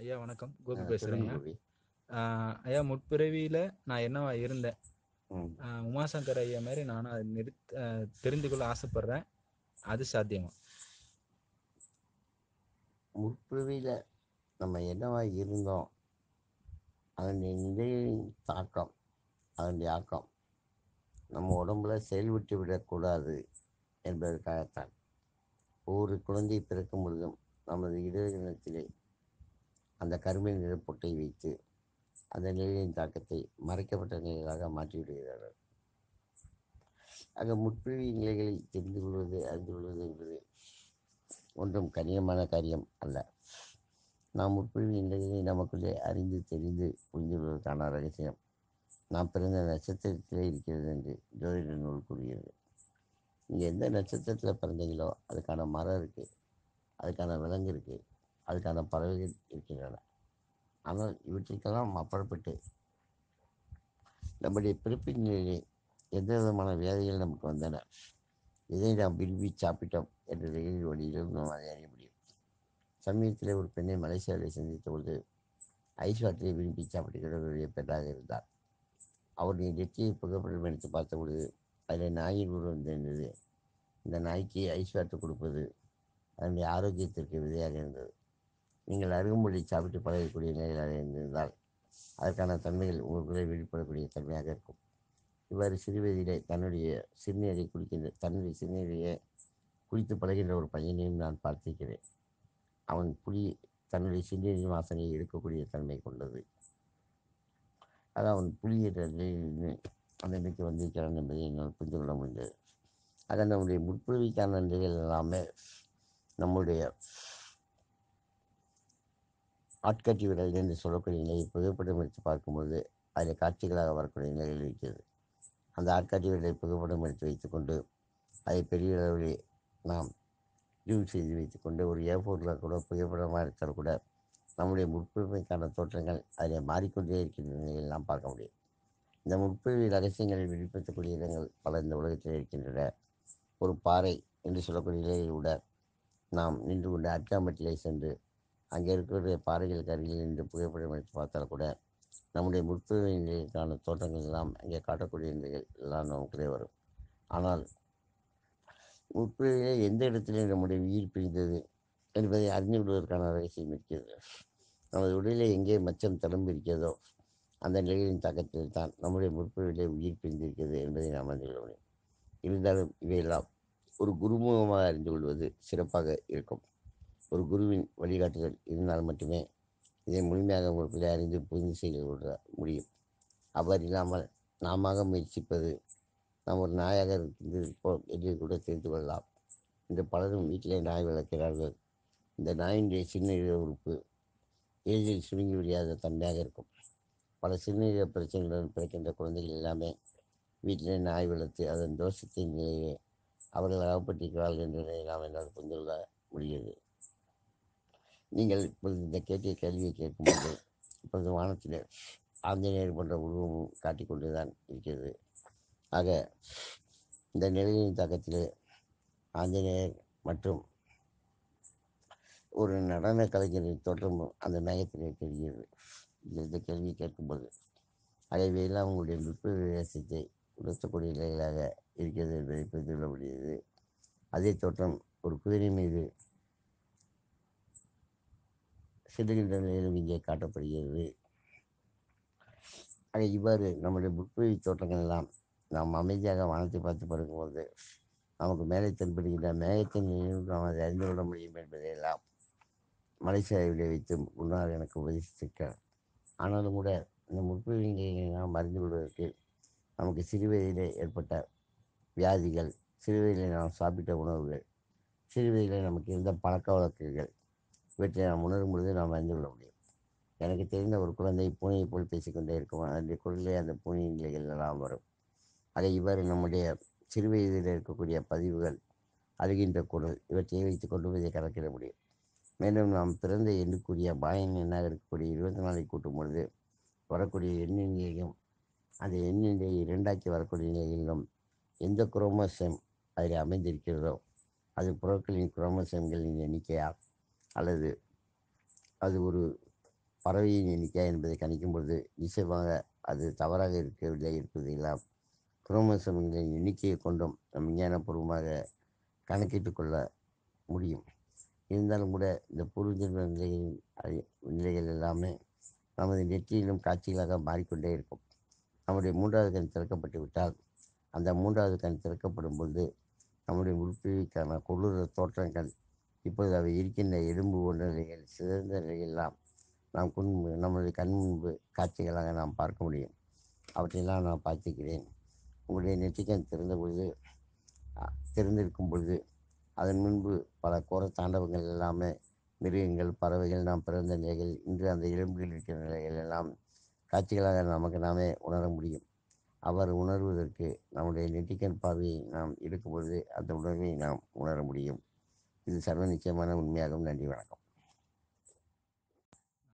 ஐயா வணக்கம். கோபி பேசுறேங்க ஐயா. முற்பிறவியில நான் என்னவா இருந்தேன்? உமாசங்கர் ஐயா மாதிரி நானும் அதை நிறுத் ஆஹ் தெரிந்து கொள்ள ஆசைப்படுறேன். அது சாத்தியமா? முற்பிறவியில் நம்ம என்னவா இருந்தோம்? அதனுடைய நிலையின் தாக்கம் அதனுடைய ஆக்கம். நம்ம உடம்புல செயல்விட்டு விடக்கூடாது என்பதற்காகத்தான். ஒவ்வொரு குழந்தை பிறக்கும் பொழுதும் நமது இடத்திலே அந்த கருமை நிறப்பொட்டை வைத்து அந்த நிலையின் தாக்கத்தை மறைக்கப்பட்ட நிலைகளாக மாற்றிவிடுகிறார்கள். ஆக முற்பிறவி நிலைகளை தெரிந்து கொள்வது அறிந்து கொள்வது என்பது ஒன்றும் கனியமான காரியம் அல்ல. நாம் முற்பிறவி நிலைகளை நமக்குள்ளே அறிந்து தெரிந்து புரிந்து கொள்வதற்கான ரகசியம். நாம் பிறந்த நட்சத்திரத்திலே இருக்கிறது என்று ஜோதிட நூல் கூறுகிறது. நீங்கள் எந்த நட்சத்திரத்தில் பிறந்தீங்களோ அதுக்கான மரம் இருக்குது அதுக்கான விலங்கு இருக்குது அதுக்கான பறவைகள் இருக்கின்றன. ஆனால் இவற்றிற்கெல்லாம் அப்பாற்பட்டு நம்முடைய பிறப்பின் நிலையிலே எந்த விதமான வேதைகள் நமக்கு வந்தன? இதை நாம் விரும்பி சாப்பிட்டோம் என்ற நிகழ்வு வழியிலும் நாம் அதை அறிய முடியும். சமீபத்தில் ஒரு பெண்ணை மலேசியாவில் சந்தித்த பொழுது ஐஸ் வாட்டரை விரும்பி சாப்பிட்டுக்கிறவருடைய பெண்ணாக இருந்தார் அவருடைய நெற்றியை புகைப்படம் எடுத்து பார்த்த பொழுது அதில் நாயின் உருவம் தெரிந்தது இந்த நாய்க்கு ஐஸ் வாட்டர் கொடுப்பது அதனுடைய ஆரோக்கியத்திற்கு விதையாக இருந்தது. நீங்கள் அருகுமொழி சாப்பிட்டு பழகக்கூடிய நிலையாக இருந்திருந்தால் அதற்கான தன்மைகள் உங்களுக்குள்ளே வெளிப்படக்கூடிய தன்மையாக இருக்கும். இவ்வாறு சிறுவயதிலே தன்னுடைய சிறுநீரை குடிக்கின்ற தன்னுடைய சிறுநீரையே குடித்து பழகின்ற ஒரு பையனையும் நான் பார்த்திருக்கிறேன். அவன் புலி தன்னுடைய சிறுநீரின் வாசனையை எடுக்கக்கூடிய தன்மை கொண்டது. அது அவன் புலி என்ற நிலையில் அந்த நிலைக்கு வந்திருக்கிறான் என்பதை என்னால் புரிந்து கொள்ள முடிந்தது. ஆக நம்முடைய முற்புறவிக்கான நிலைகள் எல்லாமே நம்முடைய ஆட்காட்டி விரல் என்று சொல்லக்கூடிய நிலையை புகைப்படம் எடுத்து பார்க்கும்போது அதில் காட்சிகளாக வரக்கூடிய நிலையில் இருக்கிறது. அந்த ஆட்காட்டி விரலை புகைப்படம் எடுத்து வைத்துக்கொண்டு அதை பெரிய அளவில் நாம் ஜூம் செய்து வைத்துக்கொண்டு ஒரு ஏர்போர்ட்டில் கூட புகைப்படமாக எடுத்தால் கூட நம்முடைய முற்புரிமைக்கான தோற்றங்கள் அதில் மாறிக்கொண்டே இருக்கின்ற நிலையில் நாம் பார்க்க முடியும். இந்த முற்பிறவி ரகசியங்களை வெளிப்படுத்தக்கூடிய இடங்கள் பல இந்த உலகத்தில் இருக்கின்றன. ஒரு பாறை என்று சொல்லக்கூடிய நிலையில் கூட நாம் நின்று கொண்டு அட்டாமட்டிலே சென்று அங்கே இருக்கக்கூடிய பாறைகளுக்கு அருகில் நின்று புகைப்படம் எடுத்து பார்த்தால் கூட நம்முடைய முற்பிறவி நிலைக்கான தோற்றங்கள் எல்லாம் அங்கே காட்டக்கூடிய நிலைகள் எல்லாம் நமக்குள்ளே வரும். ஆனால் முற்பிறவிலே எந்த இடத்திலே நம்முடைய உயிர் பிரிந்தது என்பதை அறிந்து விடுவதற்கான ரகசியம் இருக்கிறது. நமது உடலிலே எங்கே மச்சம் தளம்பு இருக்கிறதோ அந்த நிலைகளின் தாக்கத்தில் தான் நம்முடைய முற்பிறவிலே உயிர் பிரிந்திருக்கிறது என்பதை நாம் அறிந்து கொள்ள முடியும். இருந்தாலும் இவையெல்லாம் ஒரு குருமுகமாக அறிந்து கொள்வது சிறப்பாக இருக்கும். ஒரு குருவின் வழிகாட்டுதல் இருந்தால் மட்டுமே இதை முழுமையாக உங்களுக்குள்ளே அறிந்து புரிந்து செய்து கொள்ள முடியும். அவர் இல்லாமல் நாம முயற்சிப்பது நாம் ஒரு நாயாக இருப்போம் என்று கூட தெரிந்து கொள்ளலாம். இன்று பலரும் வீட்டிலே நாய் வளர்க்கிறார்கள். இந்த நாயினுடைய சின்ன உறுப்பு எளிதில் சுருங்கி விடியாத தன்மையாக இருக்கும். பல சிறுநீர பிரச்சனைகளுடன் பிறக்கின்ற குழந்தைகள் எல்லாமே வீட்டிலே நாய் வளர்த்து அதன் தோஷத்தின் நிலையே அவர்கள் அகப்பட்டிருக்கிறார்கள் என்ற நாம் என்னால் புரிந்து கொள்ள முடிகிறது. நீங்கள் இப்பொழுது இந்த கேட்டிய கேள்வியை கேட்கும்போது இப்பொழுது வானத்தில் ஆஞ்சநேயர் போன்ற உருவமும் காட்டிக்கொண்டு தான் இருக்கிறது. ஆக இந்த நிலையின் தாக்கத்தில் ஆஞ்சநேயர் மற்றும் ஒரு நடன கலைஞரின் தோற்றம் அந்த மேகத்திலே தெரிகிறது. இந்த- கேள்வியை கேட்கும்போது ஆகவே எல்லாம் உங்களுடைய நுட்ப உணர்த்தக்கூடிய நிலைகளாக இருக்கிறது என்பதை புரிந்து கொள்ள முடியுது அதே தோற்றம் ஒரு குதிரை மீது செல்லுகின்ற நிலையிலும் இங்கே காட்டப்படுகிறது. ஆக இவ்வாறு நம்முடைய முற்பொழி தோற்றங்கள் எல்லாம் நாம் அமைதியாக வானத்தை பார்த்து படுக்கும்போது நமக்கு மேலே தென்படுகின்ற மேகத்தின் நினைவு நாம் அதை அறிந்து கொள்ள முடியும் என்பதையெல்லாம் மலைசாய்விலே வைத்து முன்னால் எனக்கு உபதேசித்திருக்கிறார். ஆனாலும் கூட இந்த முற்பொழிகளை நாம் அறிந்து கொள்வதற்கு நமக்கு சிறுவயதிலே ஏற்பட்ட வியாதிகள் சிறுவயதிலே நாம் சாப்பிட்ட உணவுகள் சிறுவயதிலே நமக்கு இருந்த பழக்க வழக்கங்கள் இவற்றை நாம் உணரும் பொழுது நாம் அறிந்து கொள்ள முடியும். எனக்கு தெரிந்த ஒரு குழந்தை பூனையை போல் பேசிக்கொண்டே இருக்கும். அந்த குரலே அந்த பூனையின் நிலைகள் எல்லாம் வரும். அதை இவ்வாறு நம்முடைய சிறுவயதில் இருக்கக்கூடிய பதிவுகள் அழுகின்ற குரல் இவற்றை வைத்து கொண்டு இதை கணக்கிட முடியும். மேலும் நாம் பிறந்த எண்ணுக்குரிய பாயன் எண்ணாக இருக்கக்கூடிய இருபத்தி நாளை கூட்டும் பொழுது வரக்கூடிய எண்ணிலையும் அந்த எண்ணிலை இரண்டாக்கி வரக்கூடிய நிலையிலும் எந்த குரோமோசம் அதில் அமைந்திருக்கிறதோ அது புறக்களின் குரோமோசோம்களின் எண்ணிக்கையாகும். அல்லது அது ஒரு பறவையின் எண்ணிக்கை என்பதை கணிக்கும் பொழுது நிச்சயமாக அது தவறாக இருக்கவில்லை இருப்பதெல்லாம் குரோமோசோம்களின் எண்ணிக்கையை கொண்டும் நம் விஞ்ஞானபூர்வமாக கணக்கிட்டு கொள்ள முடியும். இருந்தாலும் கூட இந்த பூர்வஜன்ம நிலைகளின் நிலைகள் எல்லாமே நமது நெற்றியிலும் காட்சிகளாக மாறிக்கொண்டே இருக்கும். நம்முடைய மூன்றாவது கண் திறக்கப்பட்டு விட்டால் அந்த மூன்றாவது கண் திறக்கப்படும் பொழுது நம்முடைய உறுப்பிற்கான கொள்ளுற தோற்றங்கள் இப்பொழுது அவை இருக்கின்ற இரும்பு போன்ற நிலைகள் சிறந்த நிலையெல்லாம் நாம் குன் நம்முடைய கண் முன்பு காட்சிகளாக நாம் பார்க்க முடியும். அவற்றையெல்லாம் நான் பார்த்திருக்கிறேன். உங்களுடைய நெற்றிக்கண் திறந்த பொழுது திறந்திருக்கும் பொழுது அதன் முன்பு பல கோர தாண்டவங்கள் எல்லாமே மிருகங்கள் பறவைகள் நாம் பிறந்த நிலைகள் இன்று அந்த எலும்புகள் இருக்கிற நிலைகள் எல்லாம் காட்சிகளாக நமக்கு நாமே உணர முடியும். அவர் உணர்வதற்கு நம்முடைய நெட்டிக்கன் பார்வையை நாம் எடுக்கும் பொழுது அந்த உணர்வை நாம் உணர முடியும். இது சர்வ நிச்சயமான உண்மையாகவும் நன்றி வணக்கம்.